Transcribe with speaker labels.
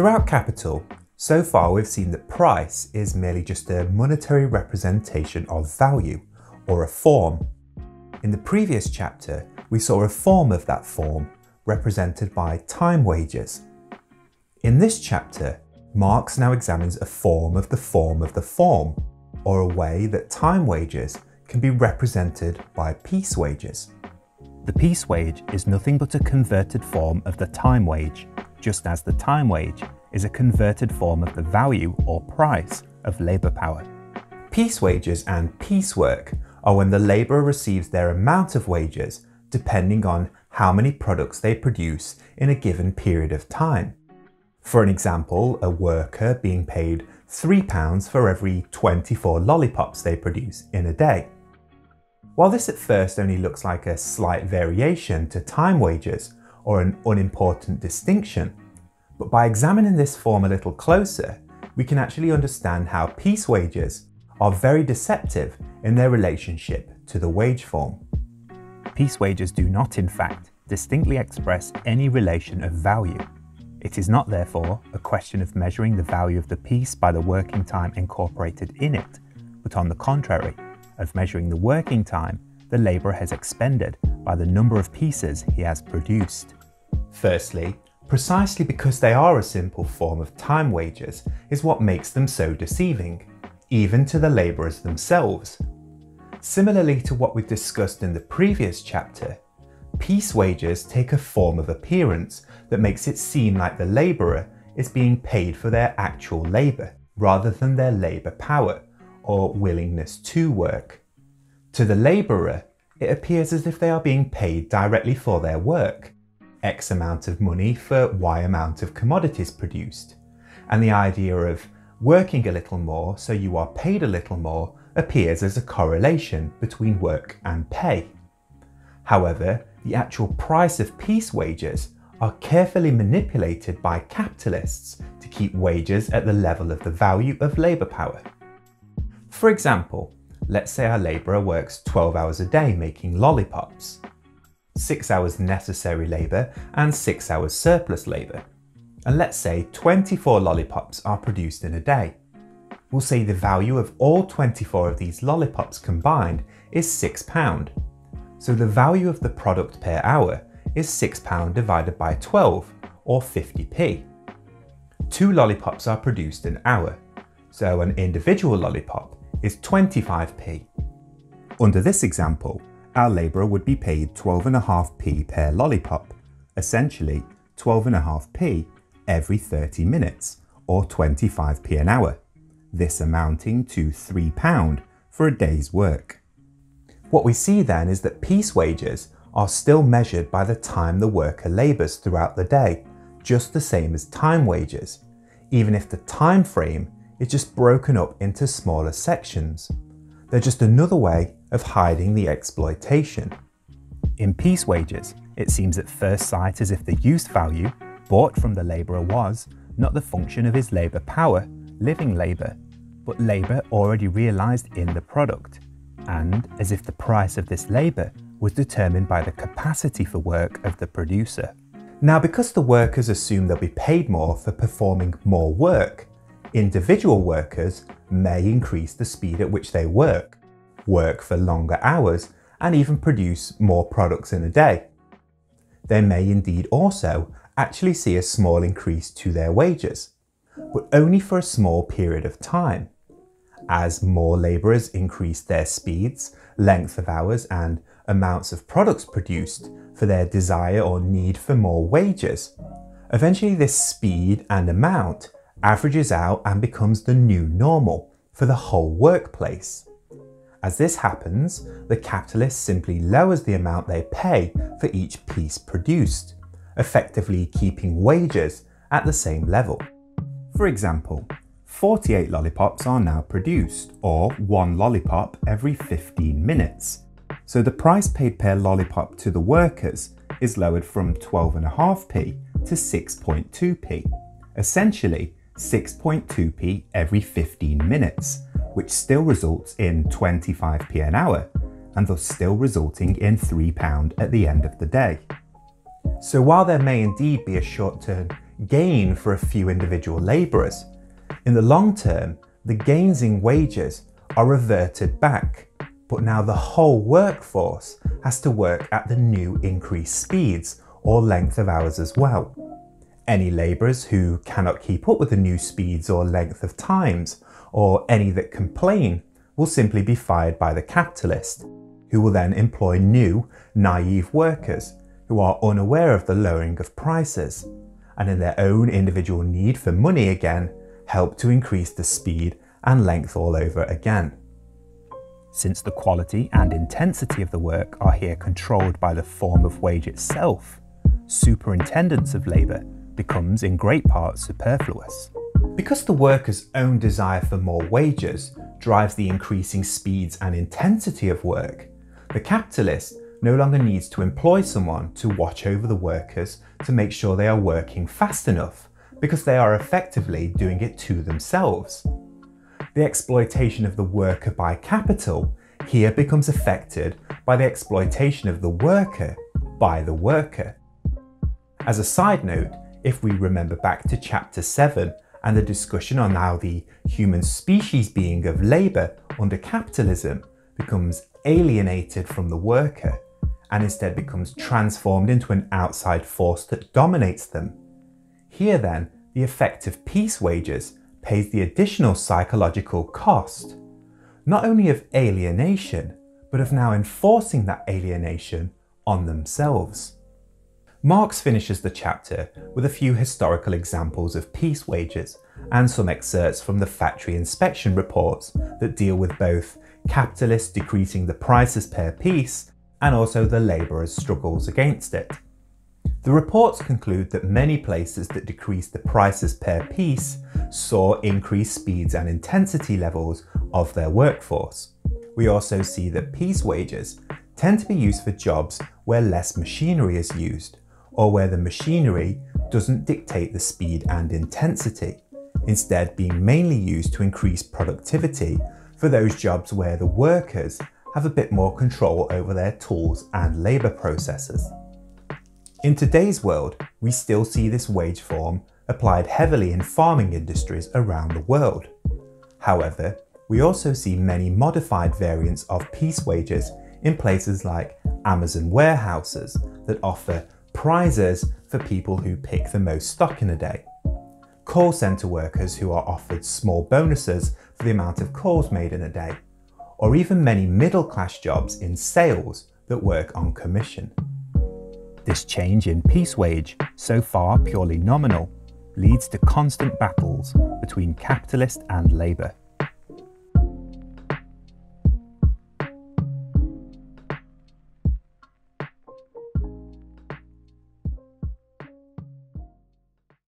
Speaker 1: Throughout Capital, so far we've seen that price is merely just a monetary representation of value, or a form. In the previous chapter, we saw a form of that form represented by time wages. In this chapter, Marx now examines a form of the form of the form, or a way that time wages can be represented by piece wages.
Speaker 2: The piece wage is nothing but a converted form of the time wage, just as the time wage is a converted form of the value or price of labour power.
Speaker 1: Piece wages and piecework are when the labourer receives their amount of wages depending on how many products they produce in a given period of time. For an example, a worker being paid £3 for every 24 lollipops they produce in a day. While this at first only looks like a slight variation to time wages or an unimportant distinction, but by examining this form a little closer, we can actually understand how piece wages are very deceptive in their relationship to the wage form.
Speaker 2: Piece wages do not, in fact, distinctly express any relation of value. It is not, therefore, a question of measuring the value of the piece by the working time incorporated in it, but on the contrary, of measuring the working time the labourer has expended by the number of pieces he has produced.
Speaker 1: Firstly, precisely because they are a simple form of time wages is what makes them so deceiving, even to the labourers themselves. Similarly to what we've discussed in the previous chapter, piece wages take a form of appearance that makes it seem like the labourer is being paid for their actual labour rather than their labour power or willingness to work. To the labourer, it appears as if they are being paid directly for their work, X amount of money for Y amount of commodities produced. And the idea of working a little more so you are paid a little more appears as a correlation between work and pay. However, the actual price of piece wages are carefully manipulated by capitalists to keep wages at the level of the value of labour power. For example, let's say our labourer works 12 hours a day making lollipops, 6 hours necessary labour and 6 hours surplus labour. And let's say 24 lollipops are produced in a day. We'll say the value of all 24 of these lollipops combined is £6. So the value of the product per hour is £6 divided by 12, or 50p. Two lollipops are produced an hour, so an individual lollipop is 25p. Under this example, our labourer would be paid 12.5p per lollipop, essentially 12.5p every 30 minutes, or 25p an hour, this amounting to £3 for a day's work. What we see then is that piece wages are still measured by the time the worker labours throughout the day, just the same as time wages, even if the time frame is just broken up into smaller sections. They're just another way of hiding the exploitation.
Speaker 2: In piece wages, it seems at first sight as if the use value bought from the labourer was not the function of his labour power, living labour, but labour already realised in the product, and as if the price of this labour was determined by the capacity for work of the producer.
Speaker 1: Now, because the workers assume they'll be paid more for performing more work, individual workers may increase the speed at which they work, work for longer hours, and even produce more products in a day. They may indeed also actually see a small increase to their wages, but only for a small period of time. As more labourers increase their speeds, length of hours, and amounts of products produced for their desire or need for more wages, eventually this speed and amount averages out and becomes the new normal for the whole workplace. As this happens, the capitalist simply lowers the amount they pay for each piece produced, effectively keeping wages at the same level. For example, 48 lollipops are now produced, or one lollipop every 15 minutes. So the price paid per lollipop to the workers is lowered from 12.5p to 6.2p, essentially 6.2p every 15 minutes, which still results in 25p an hour, and thus still resulting in £3 at the end of the day. So while there may indeed be a short term gain for a few individual labourers. In the long term, the gains in wages are reverted back, but now the whole workforce has to work at the new increased speeds or length of hours as well. Any labourers who cannot keep up with the new speeds or length of times, or any that complain, will simply be fired by the capitalist, who will then employ new, naive workers who are unaware of the lowering of prices, and in their own individual need for money again, help to increase the speed and length all over again.
Speaker 2: Since the quality and intensity of the work are here controlled by the form of wage itself, superintendence of labour becomes in great part superfluous.
Speaker 1: Because the worker's own desire for more wages drives the increasing speeds and intensity of work, the capitalist no longer needs to employ someone to watch over the workers to make sure they are working fast enough, because they are effectively doing it to themselves. The exploitation of the worker by capital here becomes affected by the exploitation of the worker by the worker. As a side note, if we remember back to chapter 7 and the discussion on how the human species being of labour under capitalism becomes alienated from the worker and instead becomes transformed into an outside force that dominates them. Here, then, the effect of piece wages pays the additional psychological cost, not only of alienation, but of now enforcing that alienation on themselves. Marx finishes the chapter with a few historical examples of piece wages and some excerpts from the factory inspection reports that deal with both capitalists decreasing the prices per piece and also the labourers' struggles against it. The reports conclude that many places that decreased the prices per piece saw increased speeds and intensity levels of their workforce. We also see that piece wages tend to be used for jobs where less machinery is used, or where the machinery doesn't dictate the speed and intensity, instead being mainly used to increase productivity for those jobs where the workers have a bit more control over their tools and labour processes. In today's world, we still see this wage form applied heavily in farming industries around the world. However, we also see many modified variants of piece wages in places like Amazon warehouses that offer prizes for people who pick the most stock in a day. Call centre workers who are offered small bonuses for the amount of calls made in a day, or even many middle class jobs in sales that work on commission.
Speaker 2: This change in piece wage, so far purely nominal, leads to constant battles between capitalist and labour.